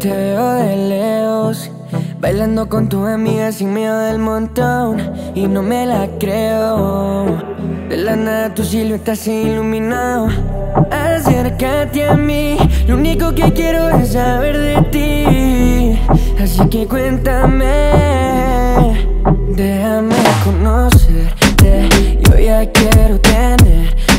Te veo de lejos, bailando con tu amiga sin miedo del montón y no me la creo. De la nada tu silueta se iluminado. Acércate a mí, lo único que quiero es saber de ti. Así que cuéntame, déjame conocerte. Yo ya quiero tenerte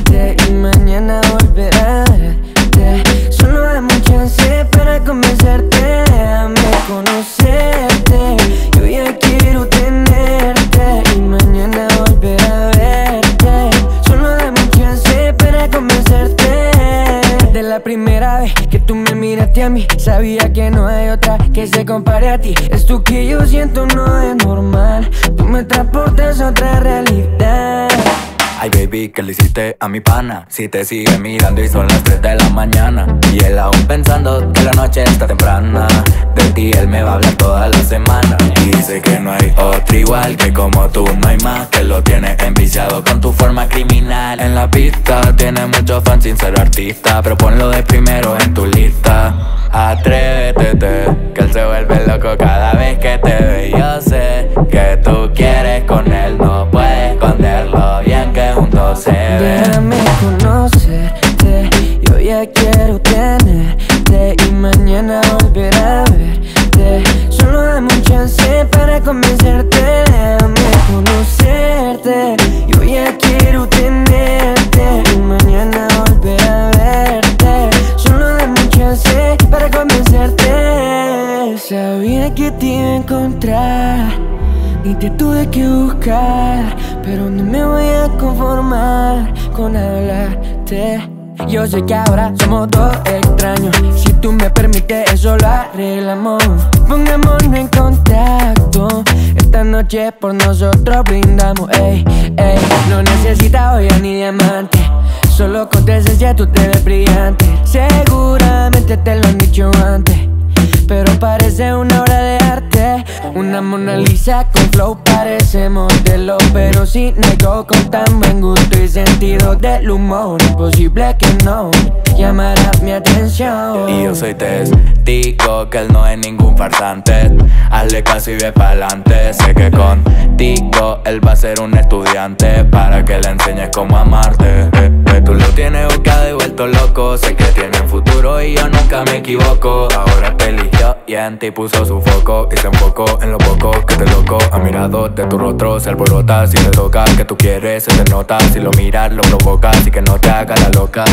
a mí, sabía que no hay otra que se compare a ti. Esto que yo siento no es normal. Tú me transportas a otra realidad. Ay baby, ¿qué le hiciste a mi pana? Si te sigue mirando y son las 3 de la mañana Y él aún pensando que la noche está temprana De ti él me va a hablar toda la semana dice que no hay otro igual Que como tú no hay más Que lo tienes enviciado con tu forma criminal. En la pista tiene muchos fans sin ser artista Pero ponlo de primero en tu lista. Atrévete, que él se vuelve loco cada vez que te ve. Yo sé que tú quieres con él, no puedes esconderlo. Bien que juntos se ven Déjame conocerte, yo ya quiero tenerte. Y mañana volver a verte. Solo dame un chance para convencerte, Sabía que te iba a encontrar. Y te tuve que buscar, pero no me voy a conformar con hablarte. Yo sé que ahora somos dos extraños. Si tú me permites, eso lo arreglamos. Pongámonos en contacto. Esta noche por nosotros brindamos. Ey, ey. No necesitas hoy ni diamante. Solo con tu tú te ves brillante. Seguramente te lo. Pero parece una obra de arte. Una Mona Lisa con flow parece modelo Pero sin ego con tan buen gusto y sentido del humor. Imposible que no llamará mi atención. Y yo soy testigo que él no es ningún farsante. Hazle caso y ve pa'lante. Sé que contigo él va a ser un estudiante Para que le enseñes cómo amarte. Tú lo tienes buscado y vuelto loco. Sé que tiene futuro y yo nunca me equivoco. Ahora te y puso su foco Y se enfocó en lo poco que te loco Ha mirado de tu rostro, se alborota Si te toca que tú quieres, se te nota. Si lo miras, lo provocas Así que no te hagas la loca.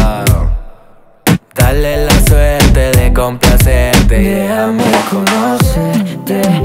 Dale la suerte de complacerte. Déjame conocerte,